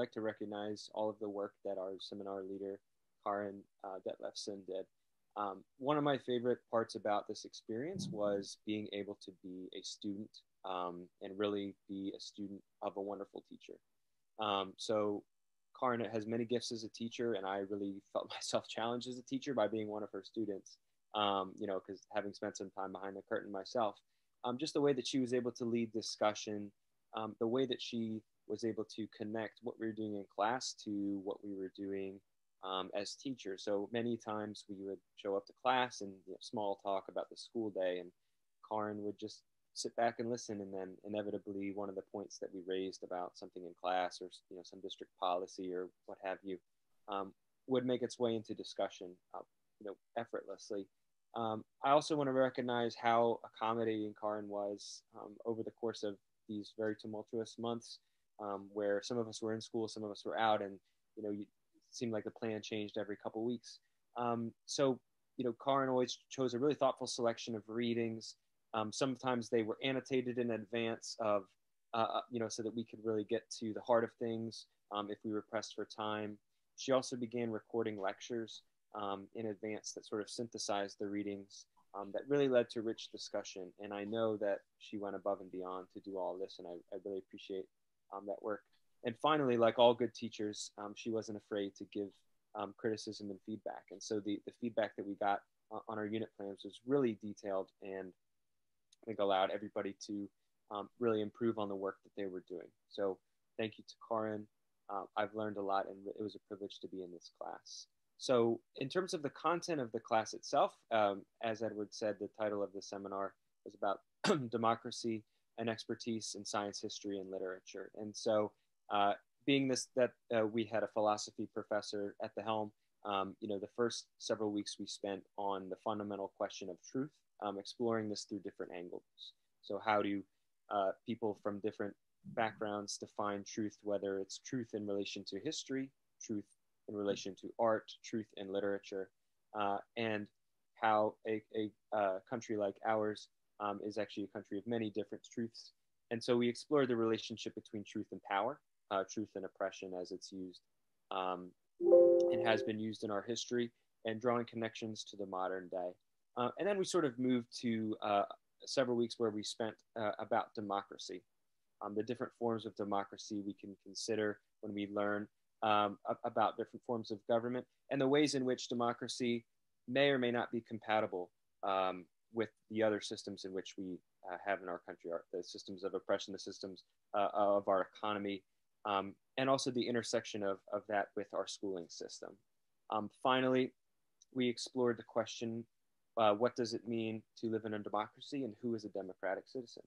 like to recognize all of the work that our seminar leader, Karen uh, Detlefsen, did. Um, one of my favorite parts about this experience was being able to be a student um, and really be a student of a wonderful teacher. Um, so Karen has many gifts as a teacher, and I really felt myself challenged as a teacher by being one of her students. Um, you know, because having spent some time behind the curtain myself, um, just the way that she was able to lead discussion, um, the way that she was able to connect what we were doing in class to what we were doing um, as teachers. So many times we would show up to class and you know, small talk about the school day, and Karen would just sit back and listen and then inevitably one of the points that we raised about something in class or you know some district policy or what have you um, would make its way into discussion uh, you know effortlessly um, i also want to recognize how accommodating karen was um, over the course of these very tumultuous months um, where some of us were in school some of us were out and you know it seemed like the plan changed every couple weeks um, so you know karen always chose a really thoughtful selection of readings um, sometimes they were annotated in advance of, uh, uh, you know, so that we could really get to the heart of things um, if we were pressed for time. She also began recording lectures um, in advance that sort of synthesized the readings um, that really led to rich discussion. And I know that she went above and beyond to do all this, and I, I really appreciate um, that work. And finally, like all good teachers, um, she wasn't afraid to give criticism and feedback. And so the, the feedback that we got on our unit plans was really detailed and I think allowed everybody to um, really improve on the work that they were doing. So thank you to Karen. Uh, I've learned a lot and it was a privilege to be in this class. So in terms of the content of the class itself, um, as Edward said, the title of the seminar was about democracy and expertise in science, history, and literature. And so uh, being this that uh, we had a philosophy professor at the helm, um, you know, the first several weeks we spent on the fundamental question of truth um, exploring this through different angles. So, how do uh, people from different backgrounds define truth, whether it's truth in relation to history, truth in relation to art, truth in literature, uh, and how a, a uh, country like ours um, is actually a country of many different truths. And so we explore the relationship between truth and power, uh, truth and oppression as it's used um, and has been used in our history, and drawing connections to the modern day. Uh, and then we sort of moved to uh, several weeks where we spent uh, about democracy, um, the different forms of democracy we can consider when we learn um, about different forms of government and the ways in which democracy may or may not be compatible um, with the other systems in which we uh, have in our country, our, the systems of oppression, the systems uh, of our economy, um, and also the intersection of, of that with our schooling system. Um, finally, we explored the question uh, what does it mean to live in a democracy and who is a democratic citizen?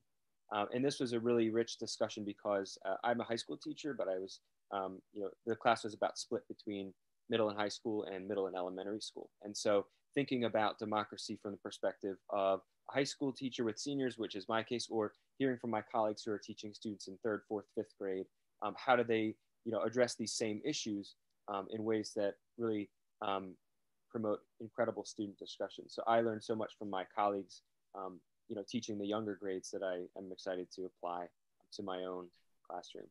Uh, and this was a really rich discussion because uh, I'm a high school teacher, but I was, um, you know, the class was about split between middle and high school and middle and elementary school. And so thinking about democracy from the perspective of a high school teacher with seniors, which is my case, or hearing from my colleagues who are teaching students in third, fourth, fifth grade, um, how do they, you know, address these same issues um, in ways that really um, promote incredible student discussion. So I learned so much from my colleagues, um, you know, teaching the younger grades that I am excited to apply to my own classroom.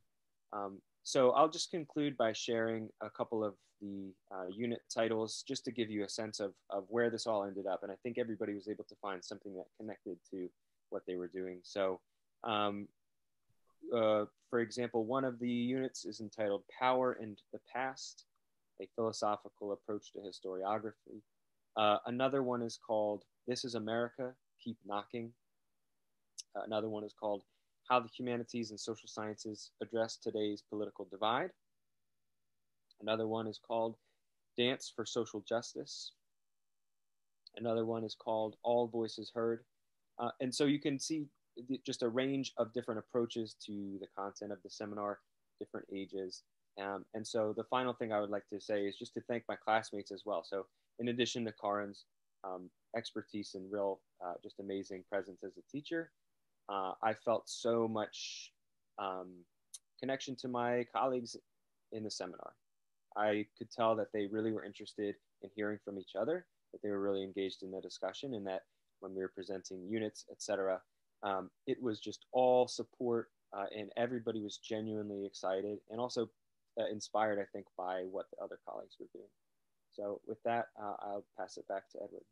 Um, so I'll just conclude by sharing a couple of the uh, unit titles just to give you a sense of, of where this all ended up. And I think everybody was able to find something that connected to what they were doing. So um, uh, for example, one of the units is entitled Power and the Past a philosophical approach to historiography. Uh, another one is called This is America, Keep Knocking. Another one is called How the Humanities and Social Sciences Address Today's Political Divide. Another one is called Dance for Social Justice. Another one is called All Voices Heard. Uh, and so you can see just a range of different approaches to the content of the seminar, different ages. Um, and so the final thing I would like to say is just to thank my classmates as well. So in addition to Karen's um, expertise and real, uh, just amazing presence as a teacher, uh, I felt so much um, connection to my colleagues in the seminar. I could tell that they really were interested in hearing from each other, that they were really engaged in the discussion, and that when we were presenting units, etc., um, it was just all support, uh, and everybody was genuinely excited and also uh, inspired, I think, by what the other colleagues were doing. So with that, uh, I'll pass it back to Edward.